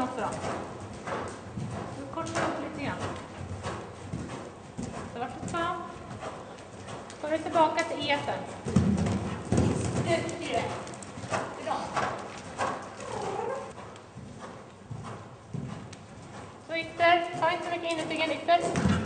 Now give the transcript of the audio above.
något bra. Nu korsar upp lite grann. Så vart det fram. Går du tillbaka till eten. Ut i Så ytter. Ta inte så mycket inuti, ytter.